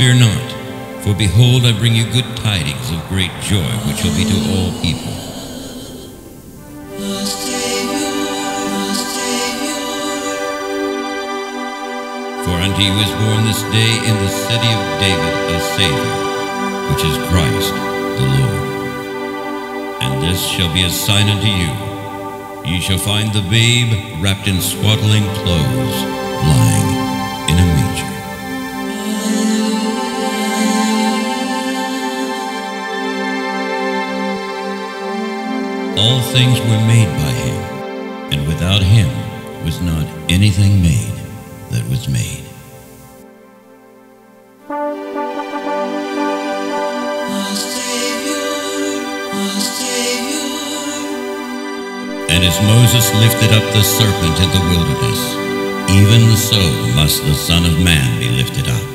Fear not, for behold, I bring you good tidings of great joy, which shall be to all people. For unto you is born this day in the city of David a Savior, which is Christ the Lord. And this shall be a sign unto you. Ye shall find the babe wrapped in swaddling clothes, lying All things were made by him, and without him was not anything made that was made. And as Moses lifted up the serpent in the wilderness, even so must the Son of Man be lifted up,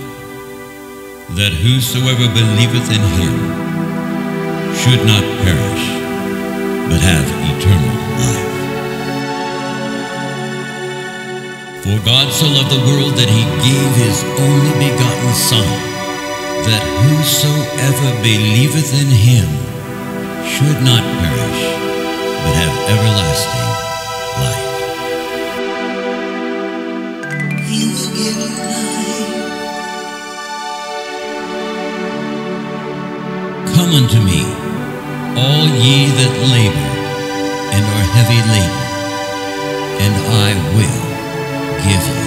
that whosoever believeth in him should not perish, but have eternal life. For God so loved the world that he gave his only begotten Son, that whosoever believeth in him should not perish, but have everlasting life. He will give you life. Come unto me, all ye that labor and are heavy laden, and I will give you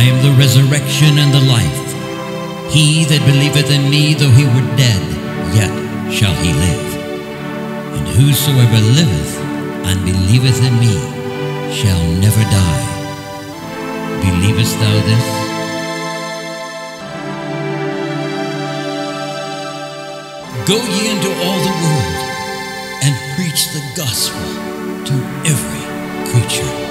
I am the resurrection and the life. He that believeth in me, though he were dead, yet shall he live. And whosoever liveth and believeth in me shall never die. Believest thou this? Go ye into all the world and preach the gospel to every creature.